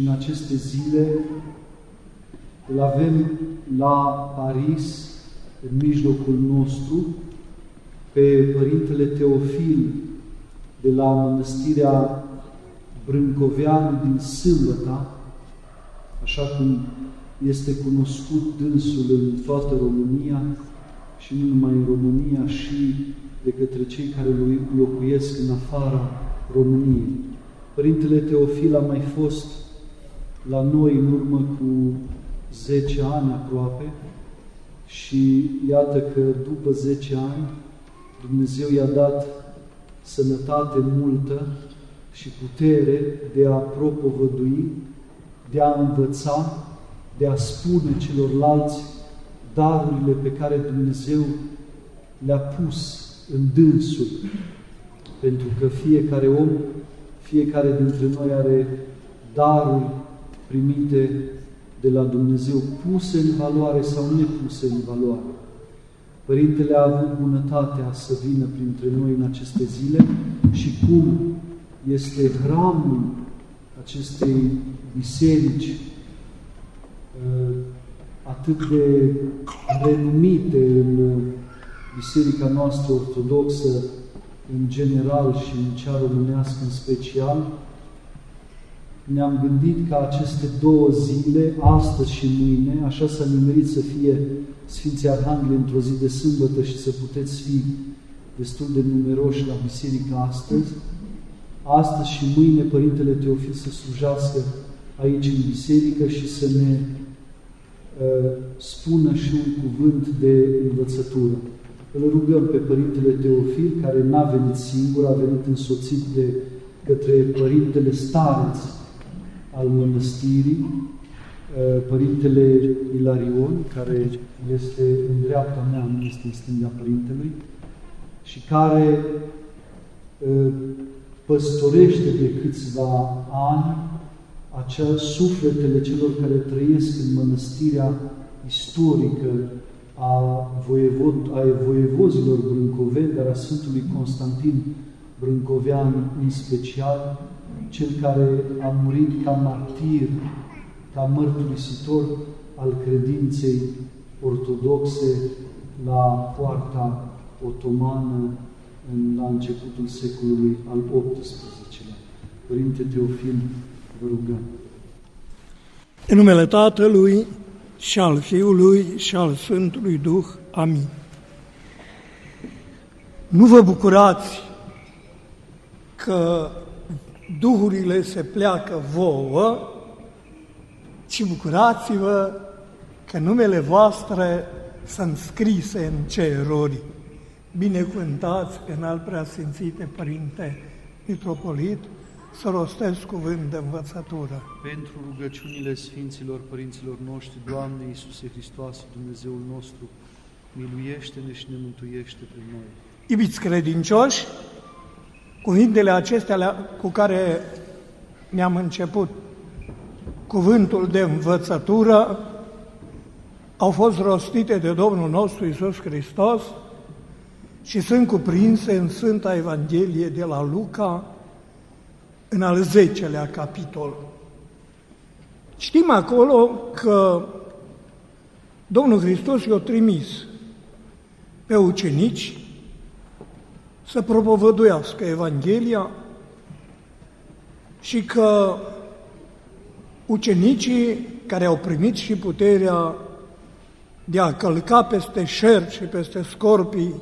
În aceste zile îl avem la Paris, în mijlocul nostru, pe Părintele Teofil de la Mănăstirea Brâncoveanu din Sâmbăta, așa cum este cunoscut dânsul în toată România și nu numai în România, și de către cei care locuiesc în afara României. Părintele Teofil a mai fost la noi în urmă cu 10 ani aproape și iată că după 10 ani Dumnezeu i-a dat sănătate multă și putere de a propovădui, de a învăța, de a spune celorlalți darurile pe care Dumnezeu le-a pus în dânsul. Pentru că fiecare om, fiecare dintre noi are daruri primite de la Dumnezeu, puse în valoare sau nepuse în valoare. Părintele a avut bunătatea să vină printre noi în aceste zile și cum este hramul acestei biserici uh, atât de renumite în biserica noastră ortodoxă în general și în cea românească în special, ne-am gândit ca aceste două zile, astăzi și mâine, așa s-a nimerit să fie Sfinții Arhangheli într-o zi de sâmbătă și să puteți fi destul de numeroși la biserică astăzi, astăzi și mâine Părintele Teofil să slujească aici în biserică și să ne uh, spună și un cuvânt de învățătură. Îl rugăm pe Părintele Teofil, care n-a venit singur, a venit însoțit de către Părintele Stareț al mănăstirii, uh, Părintele Ilarion, care este în dreapta mea, nu este în stânga Părintelui, și care uh, păstorește de câțiva ani acea sufletele celor care trăiesc în mănăstirea istorică a, voievod, a voievozilor brâncoveni, dar a Sfântului Constantin Brâncovean în special, cel care a murit ca martir, ca mărturisitor al credinței ortodoxe la poarta otomană în, la începutul secolului al XVIII-lea. Părinte Teofil, vă rugăm. În numele Tatălui și al Fiului și al Sfântului Duh. Amin. Nu vă bucurați că duhurile se pleacă vouă, ci bucurați-vă că numele voastre sunt scrise în ceruri. Binecuvântați în al preasfințite Părinte Mitropolit, să rostesc cuvânt de învățătură. Pentru rugăciunile Sfinților Părinților noștri, Doamne Iisuse Hristos, Dumnezeul nostru, miluiește-ne și ne mântuiește pe noi. Iubiți credincioși, cuvintele acestea cu care ne-am început cuvântul de învățătură au fost rostite de Domnul nostru Isus Hristos și sunt cuprinse în Sfânta Evanghelie de la Luca, în al zecelea capitol. Știm acolo că Domnul Hristos i-a trimis pe ucenici să propovăduiască Evanghelia și că ucenicii care au primit și puterea de a călca peste șerpi și peste scorpii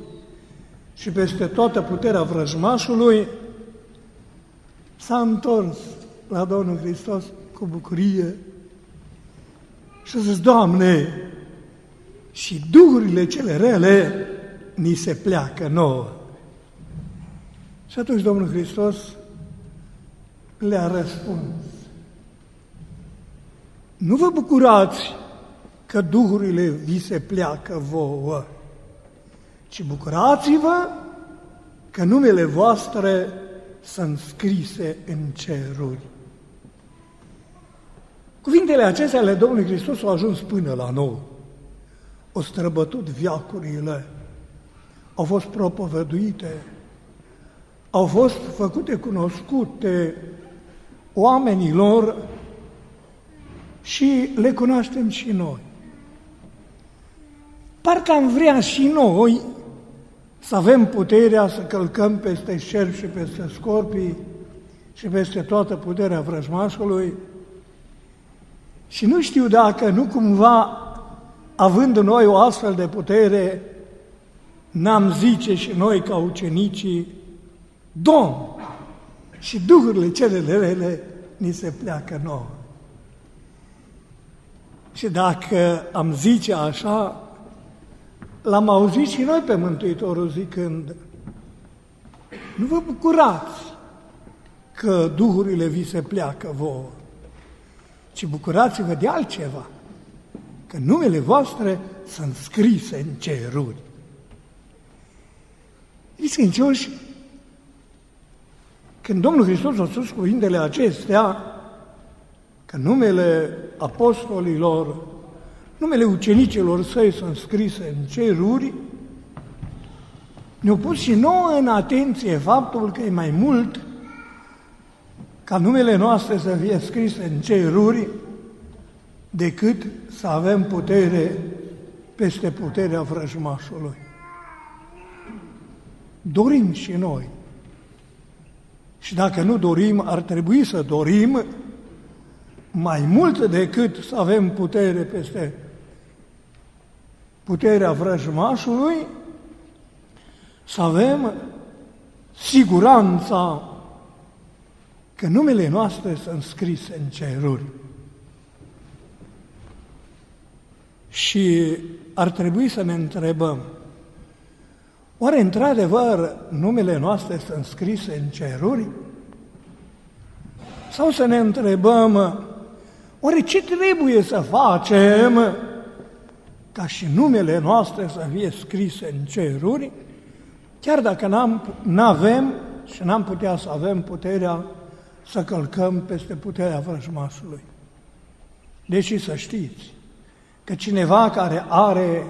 și peste toată puterea vrăjmașului, s-a întors la Domnul Hristos cu bucurie și a zis, Doamne, și duhurile cele rele ni se pleacă nouă. Și atunci Domnul Hristos le-a răspuns. Nu vă bucurați că duhurile vi se pleacă vouă, ci bucurați-vă că numele voastre sunt scrise în ceruri. Cuvintele acestea ale Domnului Hristos au ajuns până la nou. O străbătut viacurile, au fost propovăduite, au fost făcute cunoscute oamenilor și le cunoaștem și noi. Parcă am vrea și noi să avem puterea să călcăm peste șerpi și peste scorpii și peste toată puterea vrăjmașului și nu știu dacă nu cumva, având noi o astfel de putere, n-am zice și noi ca ucenicii, Domn, și duhurile cele rele ni se pleacă nouă. Și dacă am zice așa, l-am auzit și noi pe Mântuitorul zicând, nu vă bucurați că duhurile vi se pleacă vouă, ci bucurați-vă de altceva, că numele voastre sunt scrise în ceruri. Discânțioși, când Domnul Hristos a spus cuvintele acestea, că numele apostolilor, numele ucenicilor săi sunt scrise în ceruri, ne-au pus și nouă în atenție faptul că e mai mult ca numele noastre să fie scrise în ceruri decât să avem putere peste puterea vrăjmașului. Dorim și noi. Și dacă nu dorim, ar trebui să dorim mai mult decât să avem putere peste puterea vrăjmașului, să avem siguranța că numele noastre sunt scrise în ceruri. Și ar trebui să ne întrebăm, oare într-adevăr numele noastre sunt scrise în ceruri? Sau să ne întrebăm, oare ce trebuie să facem ca și numele noastre să fie scrise în ceruri, chiar dacă n avem și n-am putea să avem puterea să călcăm peste puterea vrăjmașului. Deși să știți că cineva care are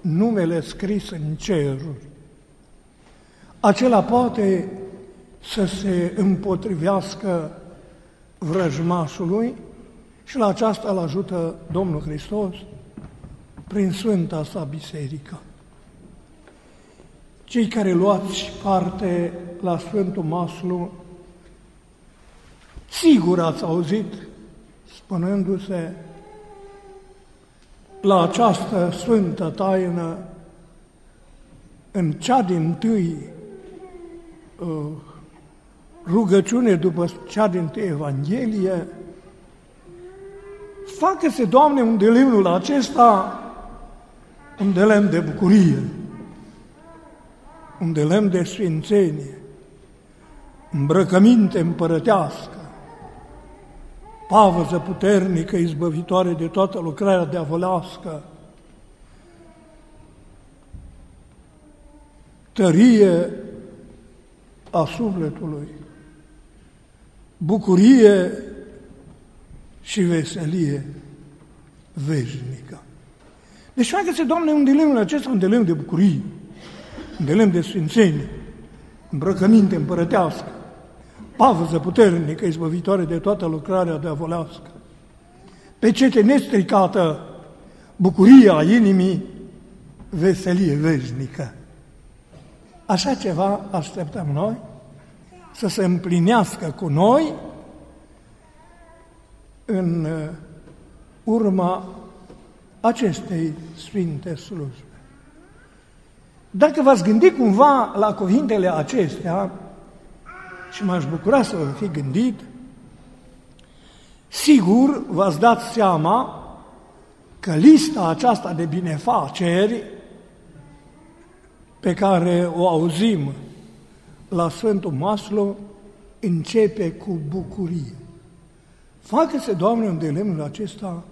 numele scris în ceruri, acela poate să se împotrivească vrăjmașului și la aceasta îl ajută Domnul Hristos prin Sfânta sa Biserică. Cei care luați parte la Sfântul Maslu Sigur ați auzit spunându-se la această sfântă taină, în cea din tâi uh, rugăciune după cea din tâi Evanghelie, facă-se, Doamne, un de lemnul acesta un de lemn de bucurie, un de lemn de sfințenie, îmbrăcăminte împărătească, pavăză puternică, izbăvitoare de toată lucrarea diavolească, tărie a sufletului, bucurie și veselie veșnică. Deci facă-se, Doamne, un dilemn acesta, un dilemn de bucurie, un dilemn de sfințenie, îmbrăcăminte împărătească, pavăză puternică, izbăvitoare de toată lucrarea diavolească. Pe cete nestricată, bucuria inimii, veselie veșnică. Așa ceva așteptăm noi, să se împlinească cu noi în uh, urma acestei sfinte slujbe. Dacă v-ați gândit cumva la cuvintele acestea, și m-aș bucura să vă fi gândit, sigur v-ați dat seama că lista aceasta de binefaceri pe care o auzim la Sfântul Maslu începe cu bucurie. Facă-se, Doamne, în lemnul acesta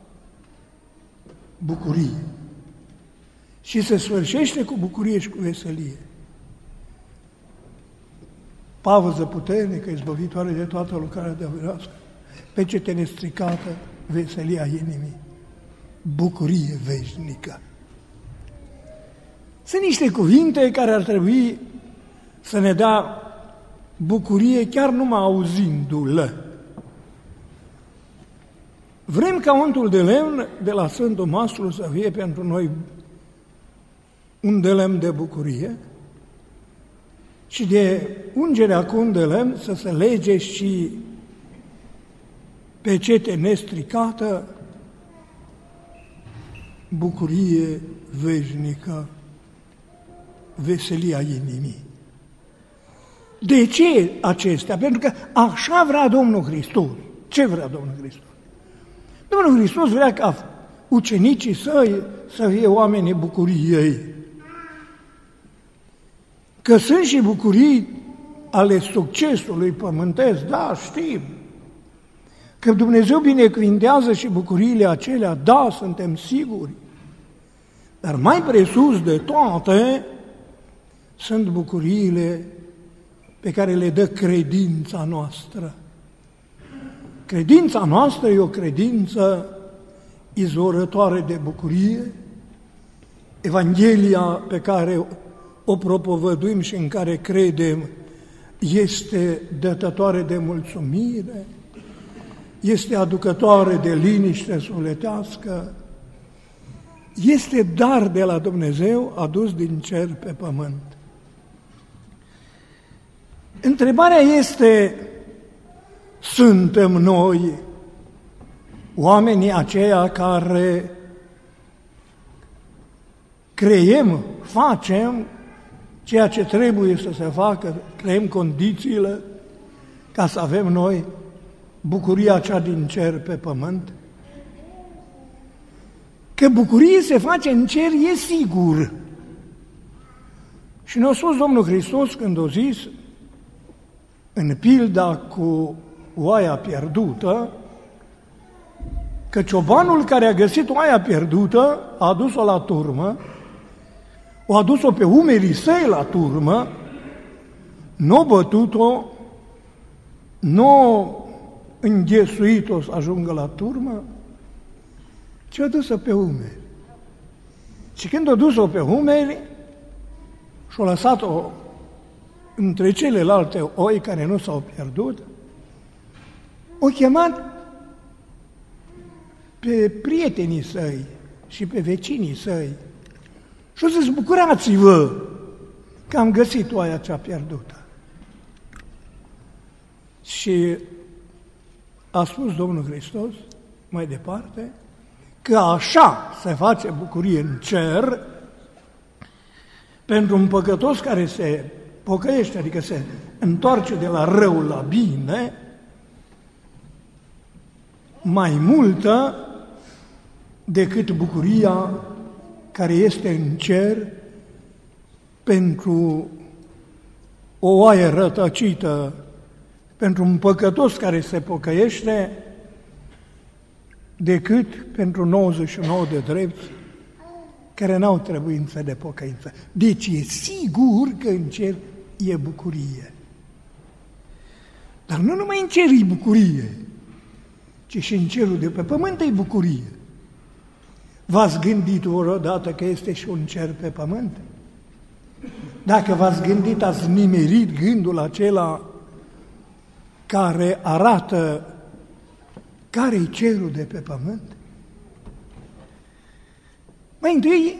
bucurie. Și se sfârșește cu bucurie și cu veselie pavăză puternică, izbăvitoare de toată lucrarea de averească, pe ce te nestricată veselia inimii, bucurie veșnică. Sunt niște cuvinte care ar trebui să ne dea bucurie chiar numai auzindu-le. Vrem ca untul de lemn de la Sfântul Mastru să fie pentru noi un de lemn de bucurie și de ungerea cu un de lemn să se lege și pe cete nestricată bucurie veșnică, veselia inimii. De ce acestea? Pentru că așa vrea Domnul Hristos. Ce vrea Domnul Hristos? Domnul Hristos vrea ca ucenicii săi să fie oamenii bucuriei. Că sunt și bucurii ale succesului pământesc, da, știm. Că Dumnezeu binecuvintează și bucuriile acelea, da, suntem siguri. Dar mai presus de toate sunt bucuriile pe care le dă credința noastră. Credința noastră e o credință izvorătoare de bucurie, Evanghelia pe care o propovăduim și în care credem este dătătoare de mulțumire, este aducătoare de liniște sufletească, este dar de la Dumnezeu adus din cer pe pământ. Întrebarea este, suntem noi oamenii aceia care creiem, facem ceea ce trebuie să se facă, creăm condițiile ca să avem noi bucuria cea din cer pe pământ? Că bucurie se face în cer e sigur. Și ne-a spus Domnul Hristos când a zis, în pilda cu oaia pierdută, că ciobanul care a găsit oaia pierdută a adus-o la turmă, o adus-o pe umerii săi la turmă, nu a bătut-o, nu a înghesuit-o să ajungă la turmă, ci a dus-o pe umeri. Și când a dus-o pe umeri și a lăsat-o între celelalte oi care nu s-au pierdut, o chemat pe prietenii săi și pe vecinii săi și o zis, bucurați-vă că am găsit oaia cea pierdută. Și a spus Domnul Hristos mai departe că așa se face bucurie în cer pentru un păcătos care se pocăiește, adică se întoarce de la rău la bine, mai multă decât bucuria care este în cer pentru o oaie rătăcită, pentru un păcătos care se pocăiește, decât pentru 99 de drepți care n-au trebuință de pocăință. Deci e sigur că în cer e bucurie. Dar nu numai în cer e bucurie, ci și în cerul de pe pământ e bucurie. V-ați gândit vreodată că este și un cer pe pământ? Dacă v-ați gândit, ați nimerit gândul acela care arată care e cerul de pe pământ? Mai întâi,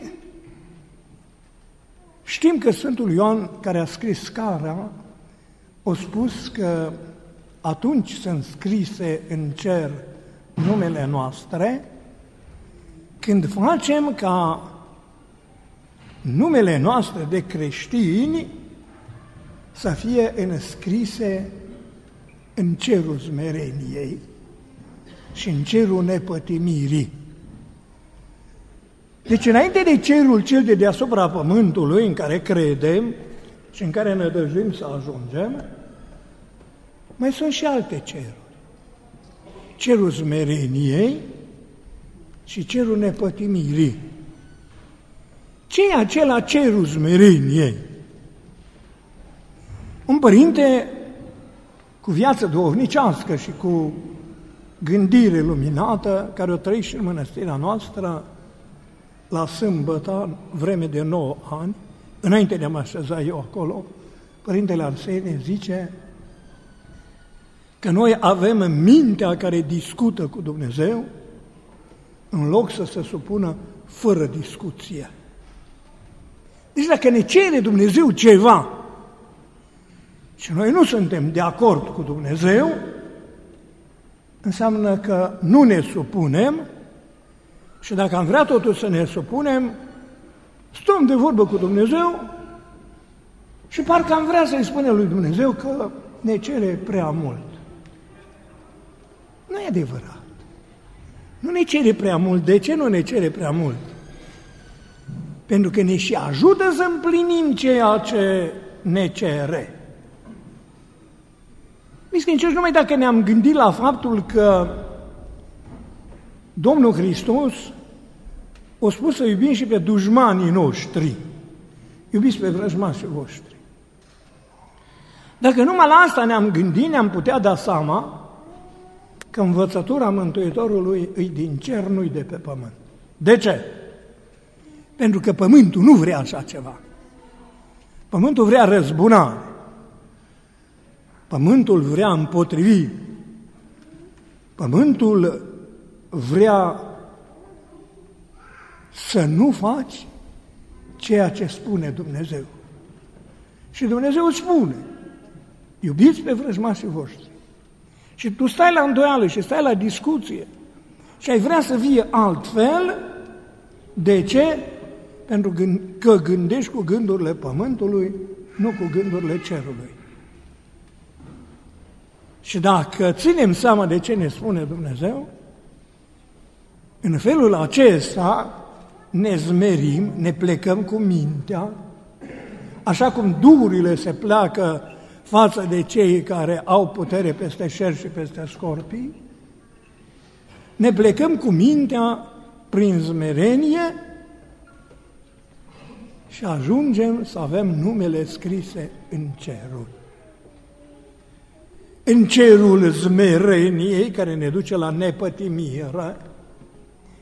știm că Sfântul Ioan, care a scris scara, a spus că atunci sunt scrise în cer numele noastre, când facem ca numele noastre de creștini să fie înscrise în cerul smereniei și în cerul nepătimirii. Deci înainte de cerul cel de deasupra pământului în care credem și în care ne dăjim să ajungem, mai sunt și alte ceruri. Cerul smereniei și cerul nepătimirii. Ce e acela cerul smereniei? Un părinte cu viață duhovnicească și cu gândire luminată, care o trăiește în mănăstirea noastră la sâmbătă, vreme de 9 ani, înainte de a mă așeza eu acolo, Părintele Arsenie zice că noi avem mintea care discută cu Dumnezeu în loc să se supună fără discuție. Deci dacă ne cere Dumnezeu ceva și noi nu suntem de acord cu Dumnezeu, înseamnă că nu ne supunem și dacă am vrea totuși să ne supunem, stăm de vorbă cu Dumnezeu și parcă am vrea să-i spunem lui Dumnezeu că ne cere prea mult. Nu e adevărat. Nu ne cere prea mult. De ce nu ne cere prea mult? Pentru că ne și ajută să împlinim ceea ce ne cere. Mischincioși, numai dacă ne-am gândit la faptul că Domnul Hristos o spus să iubim și pe dușmanii noștri. Iubiți pe vrăjmașii voștri. Dacă numai la asta ne-am gândit, ne-am putea da seama că învățătura Mântuitorului îi din cer, nu de pe pământ. De ce? Pentru că pământul nu vrea așa ceva. Pământul vrea răzbunare. Pământul vrea împotrivi. Pământul vrea să nu faci ceea ce spune Dumnezeu. Și Dumnezeu îți spune, iubiți pe vrăjmașii voștri. Și tu stai la îndoială și stai la discuție și ai vrea să fie altfel, de ce? Pentru că gândești cu gândurile pământului, nu cu gândurile cerului. Și dacă ținem seama de ce ne spune Dumnezeu, în felul acesta ne zmerim, ne plecăm cu mintea, așa cum duhurile se pleacă față de cei care au putere peste șer și peste scorpii, ne plecăm cu mintea prin zmerenie și ajungem să avem numele scrise în cerul. În cerul zmereniei care ne duce la nepătimire,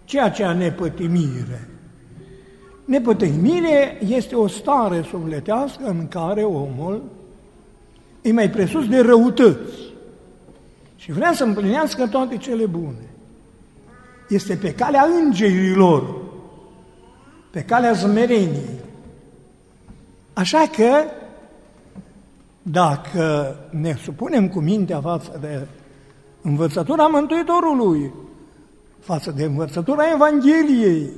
ceea ce a nepătimire. Nepătimire este o stare sufletească în care omul e mai presus de răutăți și vrea să împlinească toate cele bune. Este pe calea îngerilor, pe calea zmereniei. Așa că, dacă ne supunem cu mintea față de învățătura Mântuitorului, față de învățătura Evangheliei,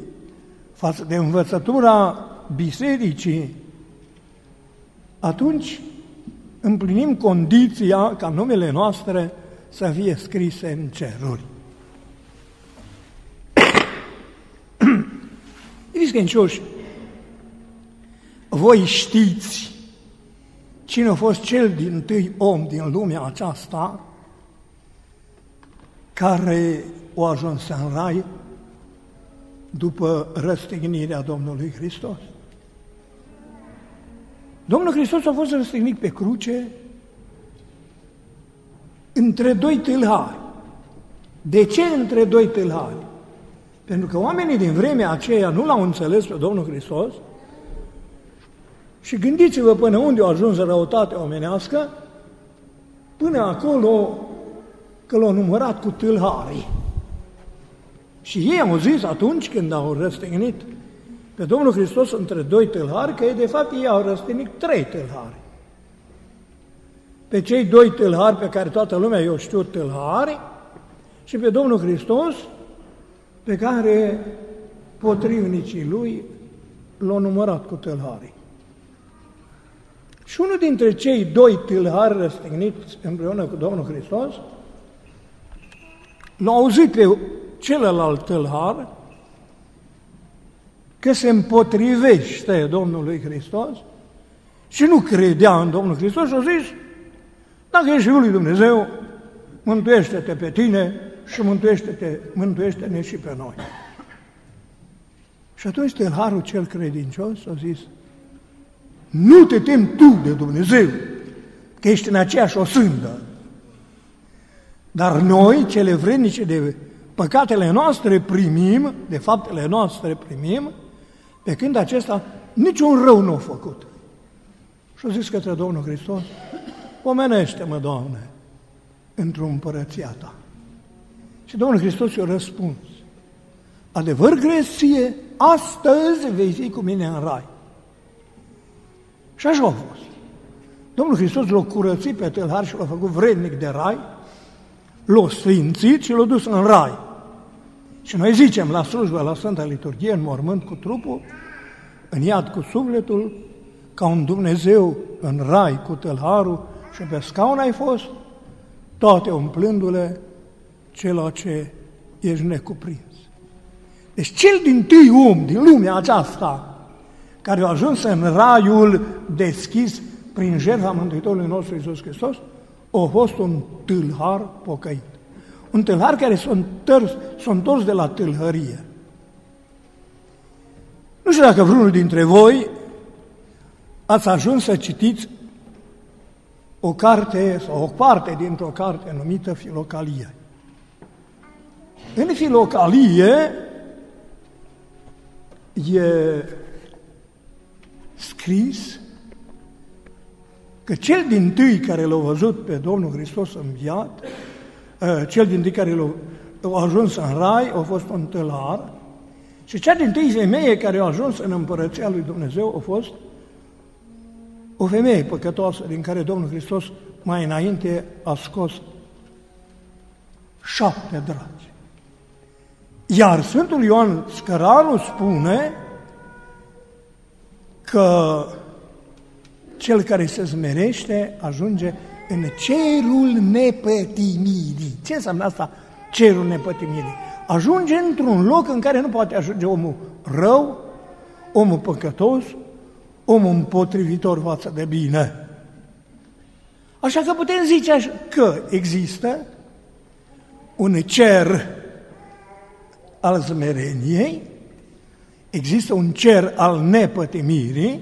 față de învățătura bisericii, atunci împlinim condiția ca numele noastre să fie scrise în ceruri. Iubiți voi știți cine a fost cel din tâi om din lumea aceasta care o ajuns în rai după răstignirea Domnului Hristos. Domnul Hristos a fost răstignit pe cruce între doi tâlhari. De ce între doi tâlhari? Pentru că oamenii din vremea aceea nu l-au înțeles pe Domnul Hristos și gândiți-vă până unde a ajuns răutatea omenească, până acolo că l-au numărat cu tâlharii. Și ei au zis atunci când au răstignit pe Domnul Hristos între doi tâlhari, că de fapt ei au răstignit trei tâlhari. Pe cei doi tâlhari pe care toată lumea i-o știut tâlhari și pe Domnul Hristos pe care potrivnicii lui l-au numărat cu tâlharii. Și unul dintre cei doi tâlhari răstigniți împreună cu Domnul Hristos l-a auzit pe celălalt tâlhar că se împotrivește Domnului Hristos și nu credea în Domnul Hristos și a zis, dacă ești Fiul lui Dumnezeu, mântuiește-te pe tine și mântuiește-te, mântuiește-ne și pe noi. Și atunci tâlharul cel credincios a zis, nu te temi tu de Dumnezeu, că ești în aceeași o sândă. Dar noi, cele vrednice de păcatele noastre primim, de faptele noastre primim, pe când acesta niciun rău nu a făcut. Și a zis către Domnul Hristos, pomenește-mă, Doamne, într-o împărăția Ta. Și Domnul Hristos i-a răspuns, Adevăr gresie, astăzi vei fi cu mine în rai. Și așa a fost. Domnul Hristos l-a curățit pe tâlhar și l-a făcut vrednic de rai, l-a sfințit și l-a dus în rai. Și noi zicem la slujba, la Sfânta Liturghie, în mormânt cu trupul, în iad cu sufletul, ca un Dumnezeu în rai cu tâlharul și pe scaun ai fost, toate umplându-le celor ce ești necuprins. Deci cel din tâi om din lumea aceasta care a ajuns în raiul deschis prin jertfa Mântuitorului nostru Iisus Hristos, a fost un tâlhar pocăit. Un tâlhar care s-a întors, s-a întors de la tâlhărie. Nu știu dacă vreunul dintre voi ați ajuns să citiți o carte sau o parte dintr-o carte numită Filocalie. În Filocalie e scris că cel din tâi care l-a văzut pe Domnul Hristos înviat, ă, cel din tâi care l-a ajuns în rai, a fost un tălar, și cea din tâi femeie care a ajuns în împărăția lui Dumnezeu a fost o femeie păcătoasă din care Domnul Hristos mai înainte a scos șapte dragi. Iar Sfântul Ioan Scăraru spune că cel care se zmerește ajunge în cerul nepătimirii. Ce înseamnă asta, cerul nepătimirii? Ajunge într-un loc în care nu poate ajunge omul rău, omul păcătos, omul împotrivitor față de bine. Așa că putem zice că există un cer al zmereniei, există un cer al nepătimirii,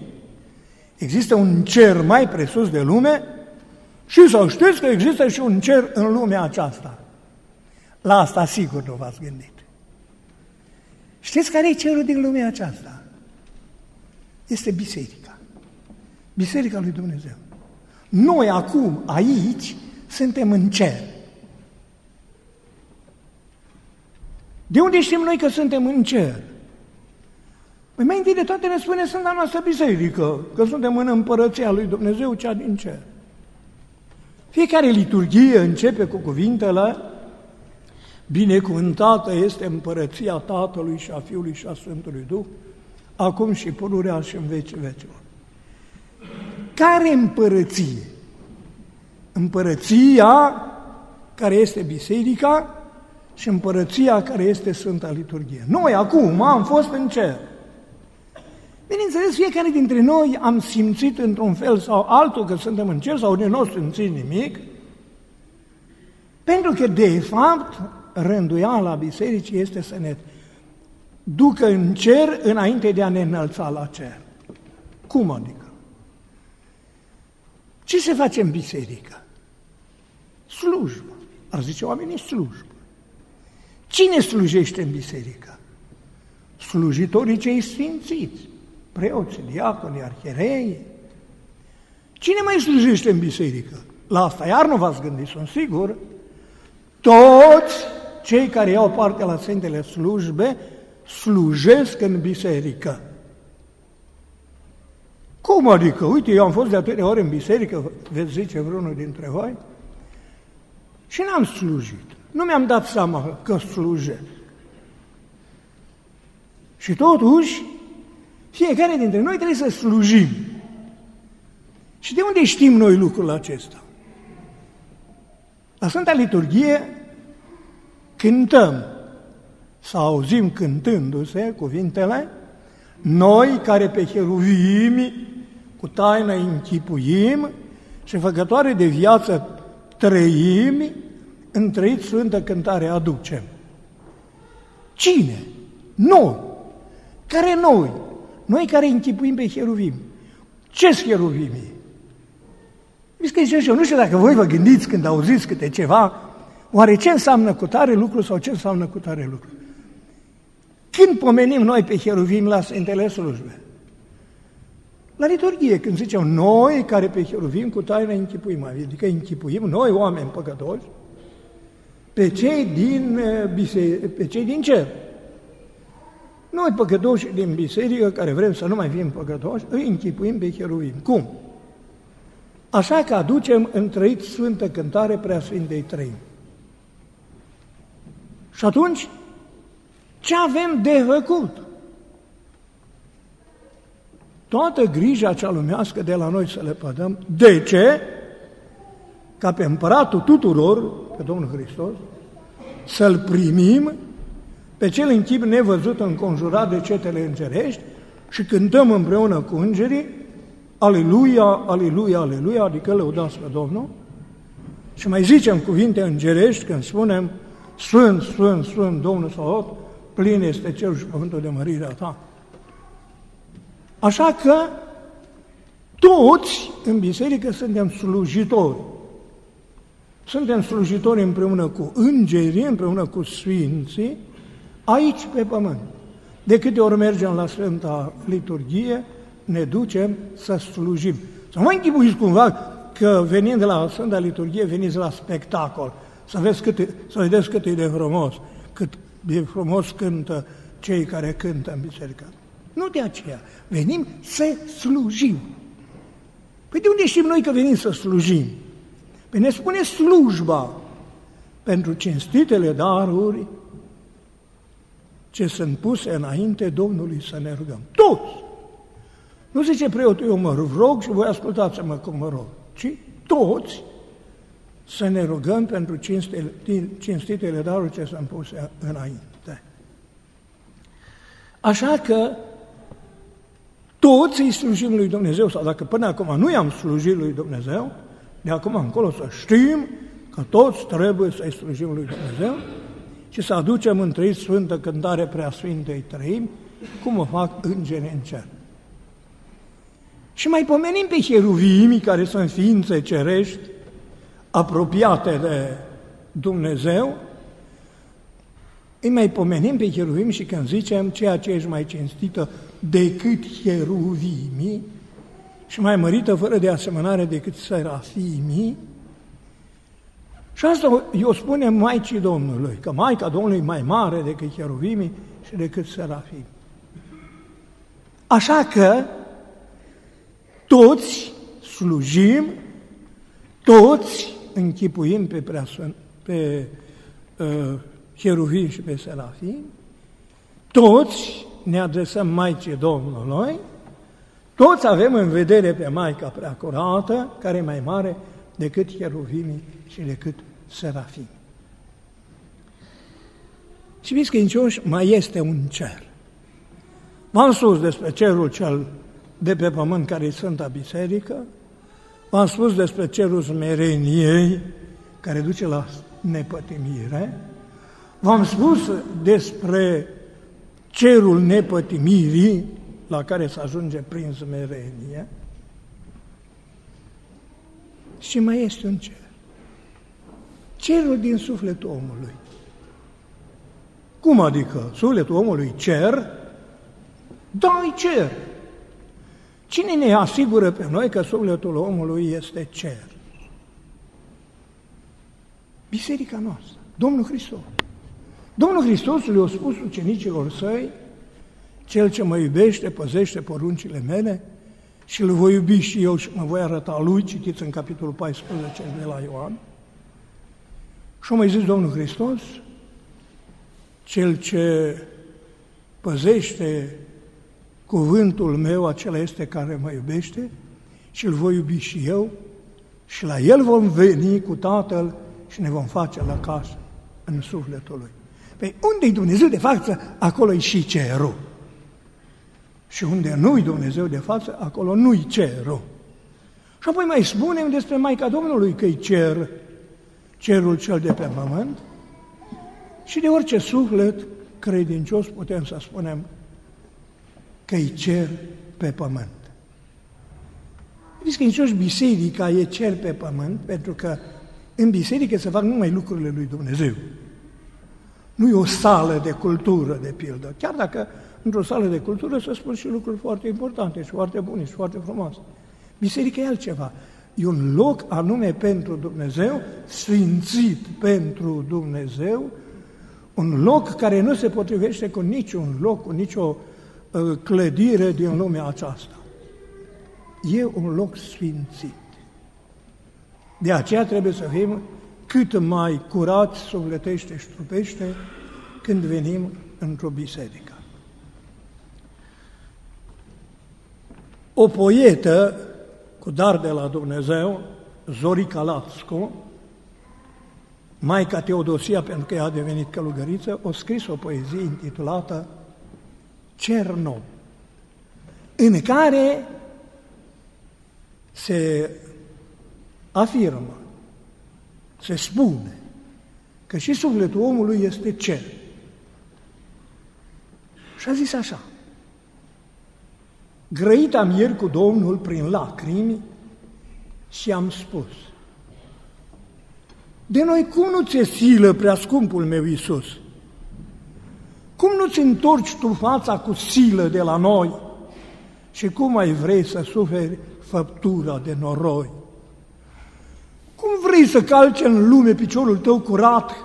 există un cer mai presus de lume și să știți că există și un cer în lumea aceasta. La asta sigur nu v-ați gândit. Știți care e cerul din lumea aceasta? Este biserica. Biserica lui Dumnezeu. Noi acum, aici, suntem în cer. De unde știm noi că suntem în cer? Păi mai întâi de toate ne spune Sfânta noastră biserică, că suntem în împărăția lui Dumnezeu, cea din cer. Fiecare liturghie începe cu cuvintele Binecuvântată este împărăția Tatălui și a Fiului și a Sfântului Duh, acum și pururea și în veci vecilor. Care împărăție? Împărăția care este biserica și împărăția care este Sfânta Liturghie. Noi acum am fost în cer. Bineînțeles, fiecare dintre noi am simțit într-un fel sau altul că suntem în cer sau din nou simțit nimic, pentru că, de fapt, rânduiala bisericii este să ne ducă în cer înainte de a ne înălța la cer. Cum adică? Ce se face în biserică? Slujbă. Ar zice oamenii slujbă. Cine slujește în biserică? Slujitorii cei sfințiți, preoții, diaconii, arhierei. Cine mai slujește în biserică? La asta iar nu v-ați gândit, sunt sigur. Toți cei care iau parte la Sfintele Slujbe slujesc în biserică. Cum adică? Uite, eu am fost de atâtea ori în biserică, veți zice vreunul dintre voi, și n-am slujit. Nu mi-am dat seama că slujesc. Și totuși, fiecare dintre noi trebuie să slujim. Și de unde știm noi lucrul acesta? La Sfânta Liturghie cântăm, sau auzim cântându-se cuvintele, noi care pe cheruvimi cu taină închipuim și făcătoare de viață trăim, întrăit Sfântă Cântare aducem. Cine? Noi. Care noi? Noi care închipuim pe cheruvim. Ce sunt cheruvimii? Știți că zice eu, nu știu dacă voi vă gândiți când auziți câte ceva, oare ce înseamnă cu tare lucru sau ce înseamnă cu tare lucru? Când pomenim noi pe cheruvim la Sfintele Slujbe? La liturghie, când zicem noi care pe cheruvim cu taină închipuim, adică închipuim noi, oameni păcătoși, pe cei din, eh, pe cei din cer. Noi, păcătoși din biserică, care vrem să nu mai fim păcătoși, îi închipuim pe cheruvim. Cum? Așa că aducem întrăit Sfântă Cântare Preasfintei Trăim. Și atunci, ce avem de făcut? Toată grija cea lumească de la noi să le pădăm. De ce? Ca pe împăratul tuturor, pe Domnul Hristos, să-L primim pe cel în chip nevăzut înconjurat de cetele îngerești și cântăm împreună cu îngerii Aleluia, Aleluia, Aleluia, adică lăudați pe Domnul și mai zicem cuvinte îngerești când spunem Sfânt, Sfânt, Sfânt, Domnul Saot, plin este cerul și pământul de mărirea ta. Așa că toți în biserică suntem slujitori. Suntem slujitori împreună cu îngerii, împreună cu sfinții, aici pe pământ. De câte ori mergem la Sfânta Liturghie, ne ducem să slujim. Să nu mai închipuiți cumva că venind de la Sfânta Liturghie, veniți la spectacol, să, vezi cât, să vedeți cât e de frumos, cât de frumos cântă cei care cântă în biserică. Nu de aceea. Venim să slujim. Păi de unde știm noi că venim să slujim? Păi ne spune slujba pentru cinstitele daruri ce sunt puse înainte Domnului să ne rugăm. Toți! Nu zice preotul, eu mă rog și voi ascultați-mă cum mă rog, ci toți să ne rugăm pentru cinstitele, cinstitele daruri ce sunt puse înainte. Așa că toți îi slujim lui Dumnezeu, sau dacă până acum nu i-am slujit lui Dumnezeu, de acum încolo să știm că toți trebuie să-i slujim lui Dumnezeu și să aducem întâi Sfântă Cântare Preasfintei Trăim, cum o fac îngerii în cer. Și mai pomenim pe cheruvimii care sunt ființe cerești, apropiate de Dumnezeu, îi mai pomenim pe cheruvim și când zicem ceea ce ești mai cinstită decât cheruvimii și mai mărită fără de asemănare decât serafimii, și asta eu spune Maicii Domnului, că Maica Domnului e mai mare decât cheruvimii și decât serafimii. Așa că toți slujim, toți închipuim pe, preasfânt, pe uh, cheruvim și pe serafim, toți ne adresăm Maicii Domnului, toți avem în vedere pe Maica Preacurată, care e mai mare decât cheruvimii și decât serafim. Și viți că mai este un cer. V-am spus despre cerul cel de pe pământ care e Sfânta Biserică, v-am spus despre cerul smereniei care duce la nepătimire, v-am spus despre cerul nepătimirii la care se ajunge prin smerenie și mai este un cer. Cerul din sufletul omului. Cum adică? Sufletul omului cer? Da, e cer. Cine ne asigură pe noi că sufletul omului este cer? Biserica noastră, Domnul Hristos. Domnul Hristos le-a spus ucenicilor săi, cel ce mă iubește, păzește poruncile mele și îl voi iubi și eu și mă voi arăta lui, citiți în capitolul 14 de la Ioan. Și mai zis Domnul Hristos, cel ce păzește cuvântul meu, acela este care mă iubește și îl voi iubi și eu și la el vom veni cu Tatăl și ne vom face la casă în sufletul lui. Păi unde e Dumnezeu de față, acolo e și cerul. Și unde nu-i Dumnezeu de față, acolo nu-i cerul. Și apoi mai spunem despre Maica Domnului că e cer, cerul cel de pe pământ, și de orice suflet credincios putem să spunem că e cer pe pământ. Vedeți că nici biserica e cer pe pământ, pentru că în biserică se fac numai lucrurile lui Dumnezeu. Nu e o sală de cultură, de pildă. Chiar dacă într-o sală de cultură se spun și lucruri foarte importante și foarte bune și foarte frumoase. Biserica e altceva. E un loc anume pentru Dumnezeu, sfințit pentru Dumnezeu, Un loc care nu se potrivește cu niciun loc, cu nicio uh, clădire din lumea aceasta. E un loc sfințit. De aceea trebuie să fim cât mai curați sufletește și trupește când venim într-o biserică. O poetă cu dar de la Dumnezeu, Zorica Latsko, Maica Teodosia, pentru că ea a devenit călugăriță, a scris o poezie intitulată Cernou, în care se afirmă, se spune că și sufletul omului este cer. Și a zis așa, grăit am ieri cu Domnul prin lacrimi și am spus, de noi cum nu ți-e silă, prea scumpul meu Iisus? Cum nu-ți întorci tu fața cu silă de la noi? Și cum ai vrei să suferi făptura de noroi? Cum vrei să calce în lume piciorul tău curat,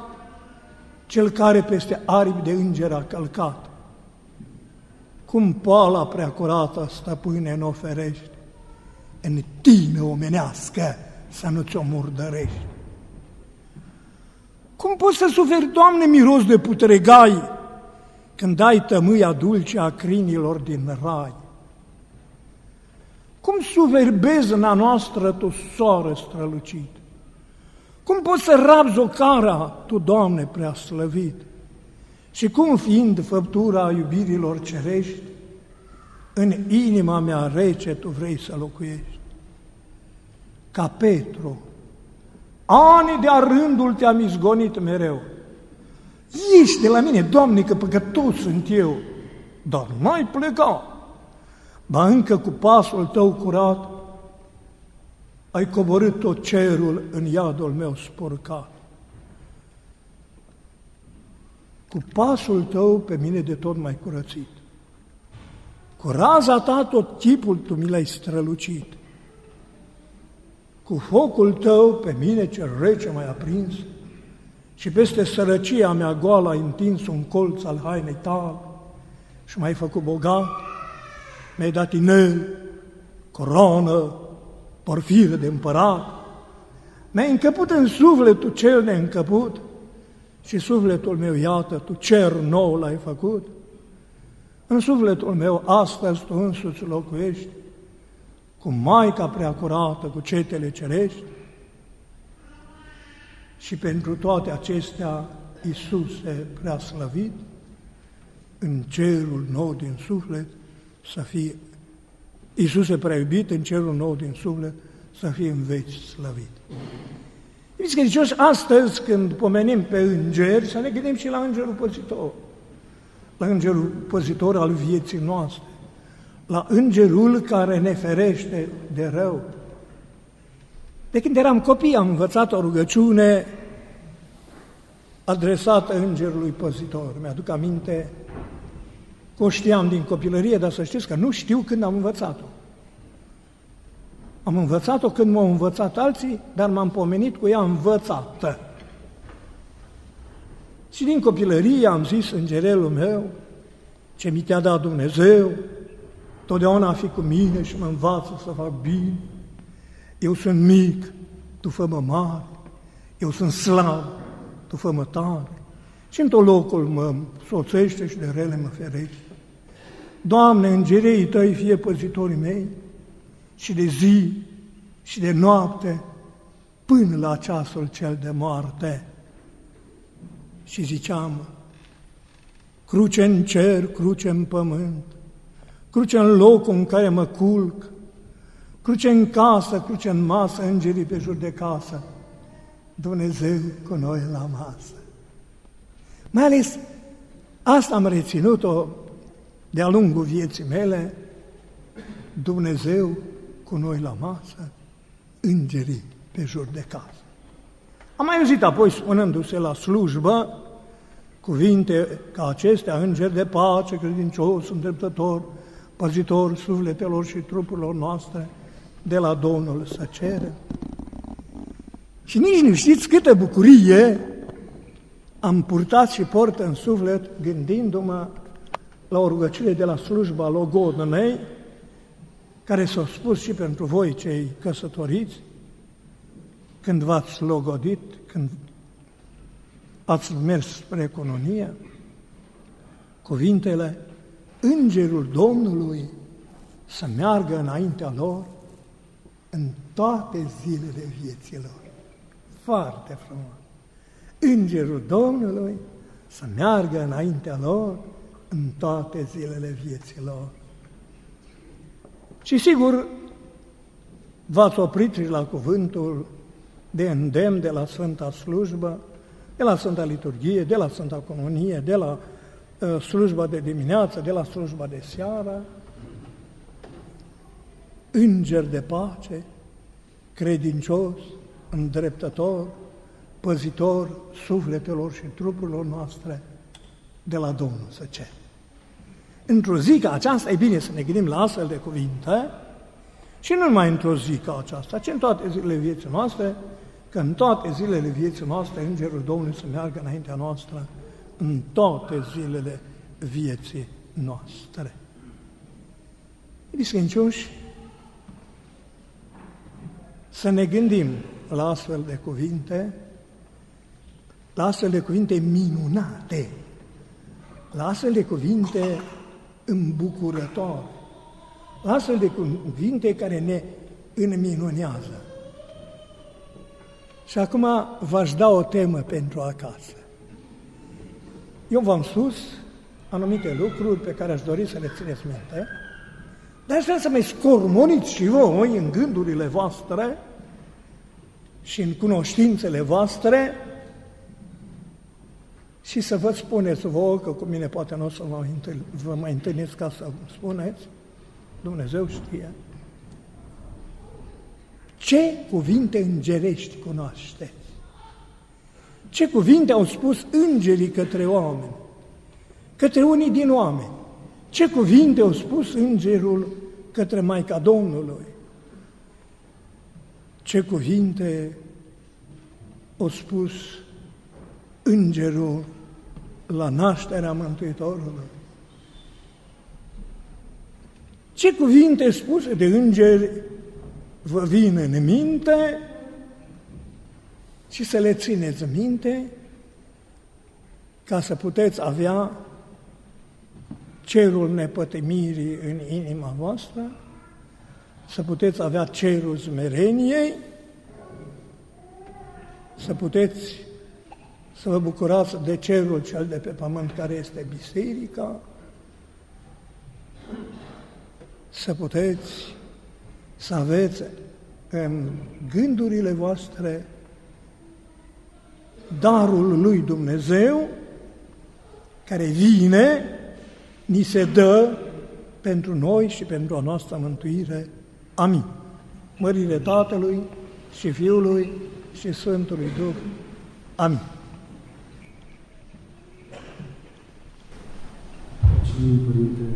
cel care peste aripi de înger a călcat? Cum poala prea curată, stăpâne, nu oferești, în tine omenească să nu ți-o murdărești? Cum poți să suferi, Doamne, miros de putregai când dai tămâia dulce a crinilor din rai? Cum suferi bezna noastră, tu, soră strălucit? Cum poți să rabzi o cara, tu, Doamne, prea slăvit? Și cum, fiind făptura iubirilor cerești, în inima mea rece tu vrei să locuiești? Ca Petru, ani de-a rândul te-am izgonit mereu. Ieși de la mine, Doamne, că păcătos sunt eu, dar n-ai plecat. Ba încă cu pasul tău curat, ai coborât tot cerul în iadul meu spurcat. Cu pasul tău pe mine de tot mai curățit. Cu raza ta tot tipul tu mi l-ai strălucit. Cu focul tău pe mine cel rece mai aprins. Și peste sărăcia mea goală ai întins un colț al hainei tale. Și m-ai făcut bogat, mi-ai dat inel, coroană, porfiră de împărat, mi-ai încăput în sufletul cel neîncăput și sufletul meu, iată, tu cer nou l-ai făcut. În sufletul meu astăzi tu însuți locuiești cu Maica Preacurată, cu cetele cerești și pentru toate acestea Iisuse prea slăvit, în cerul nou din suflet să fie Iisuse prea iubit, în cerul nou din suflet să fie în veci slăvit. Iubiți credincioși, astăzi când pomenim pe îngeri, să ne gândim și la îngerul păzitor, la îngerul păzitor al vieții noastre la îngerul care ne ferește de rău. De când eram copii am învățat o rugăciune adresată îngerului păzitor. Mi-aduc aminte că o știam din copilărie, dar să știți că nu știu când am învățat-o. Am învățat-o când m-au învățat alții, dar m-am pomenit cu ea învățată. Și din copilărie am zis îngerelul meu, ce mi te-a dat Dumnezeu, Totdeauna fi cu mine și mă învață să fac bine. Eu sunt mic, tu fă-mă mare. Eu sunt slab, tu fă-mă tare. Și în tot locul mă soțește și de rele mă ferește. Doamne, îngerii tăi fie păzitorii mei și de zi și de noapte până la ceasul cel de moarte. Și ziceam, cruce în cer, cruce în pământ, cruce în locul în care mă culc, cruce în casă, cruce în masă, îngerii pe jur de casă, Dumnezeu cu noi la masă. Mai ales asta am reținut-o de-a lungul vieții mele, Dumnezeu cu noi la masă, îngerii pe jur de casă. Am mai auzit apoi spunându-se la slujbă cuvinte ca acestea, îngeri de pace, credincios, îndreptător, păzitor sufletelor și trupurilor noastre, de la Domnul să cere. Și nici nu știți câtă bucurie am purtat și port în suflet gândindu-mă la o rugăciune de la slujba Logodnei, care s-a spus și pentru voi cei căsătoriți, când v-ați logodit, când ați mers spre economie, cuvintele, Îngerul Domnului să meargă înaintea lor în toate zilele vieților. Foarte frumos. Îngerul Domnului să meargă înaintea lor în toate zilele vieților. Și sigur, v-ați oprit și la cuvântul de îndemn de la Sfânta Slujbă, de la Sfânta Liturghie, de la Sfânta Comunie, de la uh, slujba de dimineață, de la slujba de seară, înger de pace, credincios, îndreptător, păzitor sufletelor și trupurilor noastre de la Domnul să cer. Într-o zi ca aceasta, e bine să ne gândim la astfel de cuvinte și nu numai într-o zi ca aceasta, ci în toate zilele vieții noastre, că în toate zilele vieții noastre Îngerul Domnului să meargă înaintea noastră în toate zilele vieții noastre. Biscâncioși, să ne gândim la astfel de cuvinte, la astfel de cuvinte minunate, la astfel de cuvinte îmbucurătoare, la astfel de cuvinte care ne înminunează. Și acum v-aș da o temă pentru acasă. Eu v-am spus anumite lucruri pe care aș dori să le țineți minte, dar aș vrea să mai scormoniți și voi în gândurile voastre și în cunoștințele voastre și să vă spuneți vouă, că cu mine poate nu o să vă, vă mai întâlniți ca să spuneți, Dumnezeu știe, ce cuvinte îngerești cunoașteți? Ce cuvinte au spus îngerii către oameni? Către unii din oameni? Ce cuvinte au spus îngerul către Maica Domnului? Ce cuvinte au spus îngerul la nașterea Mântuitorului? Ce cuvinte spuse de îngeri vă vin în minte și să le țineți minte ca să puteți avea cerul nepătimirii în inima voastră, să puteți avea cerul smereniei, să puteți să vă bucurați de cerul cel de pe pământ care este biserica, să puteți să aveți în gândurile voastre darul lui Dumnezeu care vine ni se dă pentru noi și pentru a noastră mântuire. Amin. Mărire Tatălui și Fiului și Sfântului Duh. Amin. Mulțumim, Părinte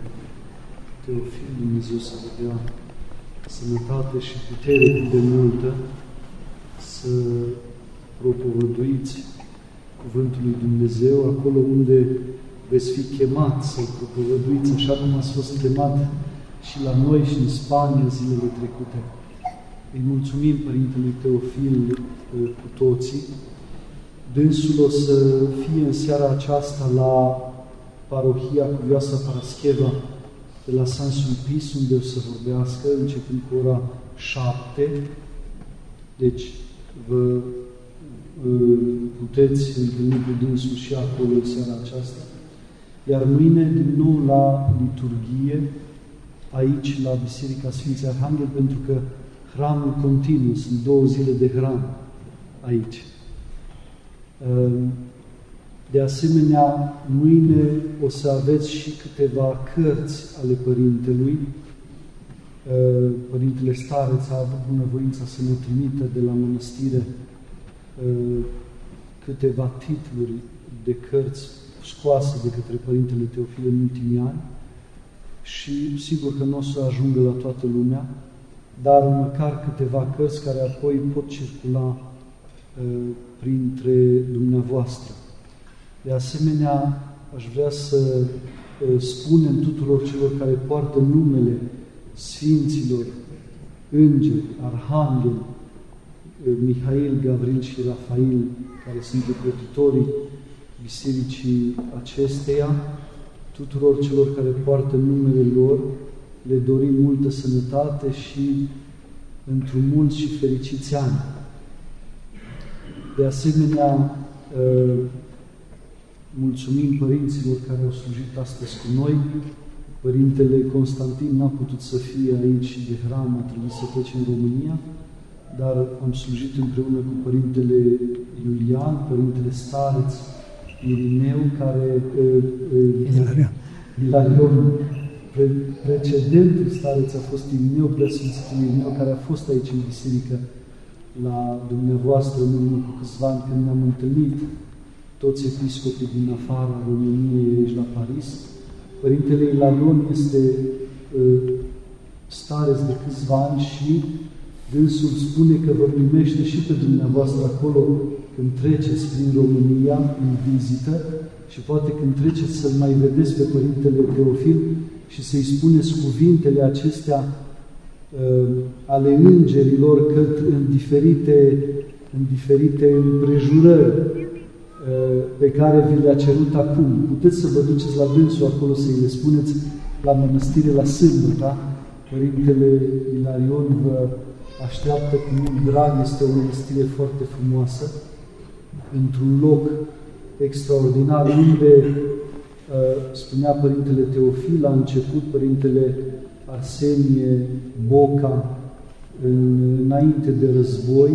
Teofil, Dumnezeu să vă dea sănătate și putere de multă să propovăduiți Cuvântul lui Dumnezeu acolo unde veți fi chemat să propovăduiți așa cum ați fost chemat și la noi și în Spania zilele trecute. Îi mulțumim Părintelui Teofil uh, cu toții. Dânsul o să fie în seara aceasta la parohia Cuvioasa Parascheva de la San Sulpice, unde o să vorbească, începând cu ora 7. Deci, vă uh, puteți întâlni cu dânsul și acolo în seara aceasta. Iar mâine, din nou, la liturghie, aici, la Biserica Sfinții Arhanghel, pentru că hramul continuu, sunt două zile de hram aici. Ehm, de asemenea, mâine o să aveți și câteva cărți ale Părintelui. Ehm, Părintele Stareț a avut bunăvoința să ne trimită de la mănăstire ehm, câteva titluri de cărți scoase de către Părintele Teofil în ultimii ani și sigur că nu o să ajungă la toată lumea, dar măcar câteva cărți care apoi pot circula uh, printre dumneavoastră. De asemenea, aș vrea să uh, spunem tuturor celor care poartă numele Sfinților, Îngeri, Arhanghel, uh, Mihail, Gavril și Rafael, care sunt lucrătorii bisericii acesteia, tuturor celor care poartă numele lor, le dorim multă sănătate și într-un mult și fericiți ani. De asemenea, ă, mulțumim părinților care au slujit astăzi cu noi. Părintele Constantin n-a putut să fie aici de hram, a trebuit să plece în România, dar am slujit împreună cu Părintele Iulian, Părintele Stareț, Irineu, care... Ilarion. Ilarion, pre, precedentul stareț a fost Irineu, Preasfințitul Irineu, care a fost aici în biserică la dumneavoastră în urmă cu câțiva ani când ne-am întâlnit toți episcopii din afara României aici la Paris. Părintele Ilarion este uh, stareț de câțiva ani și dânsul spune că vă primește și pe dumneavoastră acolo când treceți prin România în vizită și poate când treceți să-l mai vedeți pe Părintele Teofil și să-i spuneți cuvintele acestea uh, ale îngerilor cât în diferite, în diferite împrejurări uh, pe care vi le-a cerut acum. Puteți să vă duceți la dânsul acolo să-i le spuneți la mănăstire la da? Părintele Ilarion vă așteaptă cu mult drag, este o mănăstire foarte frumoasă într-un loc extraordinar unde, uh, spunea Părintele Teofil, a început Părintele Arsenie Boca în, înainte de război,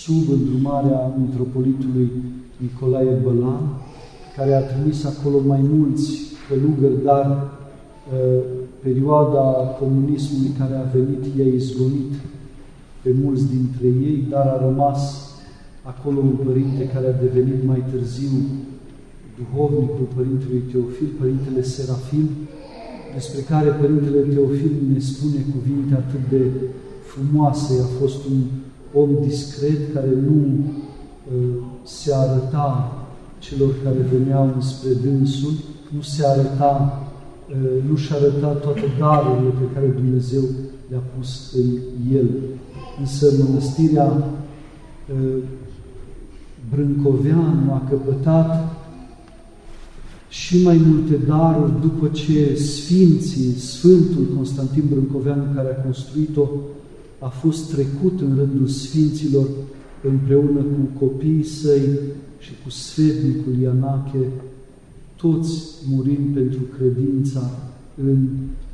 sub îndrumarea mitropolitului Nicolae Bălan, care a trimis acolo mai mulți călugări, dar uh, perioada comunismului care a venit i-a izgonit pe mulți dintre ei, dar a rămas acolo un părinte care a devenit mai târziu duhovnicul Părintelui Teofil, Părintele Serafim, despre care Părintele Teofil ne spune cuvinte atât de frumoase. A fost un om discret care nu uh, se arăta celor care veneau spre dânsul, nu se arăta, uh, nu-și arăta toate darurile pe care Dumnezeu le-a pus în el. Însă mănăstirea uh, Brâncoveanu a căpătat și mai multe daruri după ce Sfinții, Sfântul Constantin Brâncoveanu, care a construit-o, a fost trecut în rândul Sfinților împreună cu copiii săi și cu sfetnicul Ianache, toți murind pentru credința în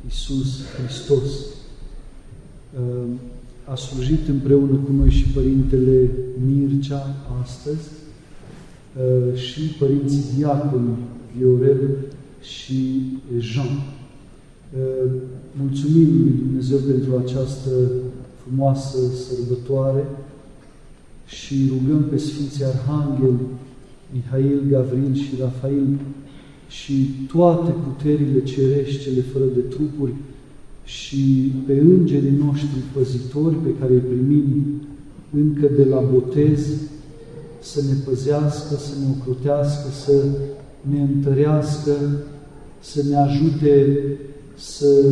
Isus Hristos. A slujit împreună cu noi și Părintele Mircea astăzi uh, și Părinții Diaconi Viorel și Jean. Uh, mulțumim lui Dumnezeu pentru această frumoasă sărbătoare și rugăm pe Sfinții Arhanghel Mihail, Gavril și Rafael și toate puterile cerești, cele fără de trupuri, și pe îngerii noștri păzitori pe care îi primim încă de la botez, să ne păzească, să ne ocrotească, să ne întărească, să ne ajute să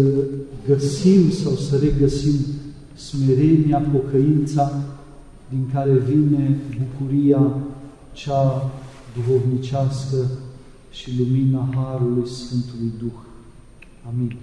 găsim sau să regăsim smerenia, pocăința din care vine bucuria cea duhovnicească și lumina Harului Sfântului Duh. Amin.